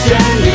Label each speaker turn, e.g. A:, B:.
A: Christian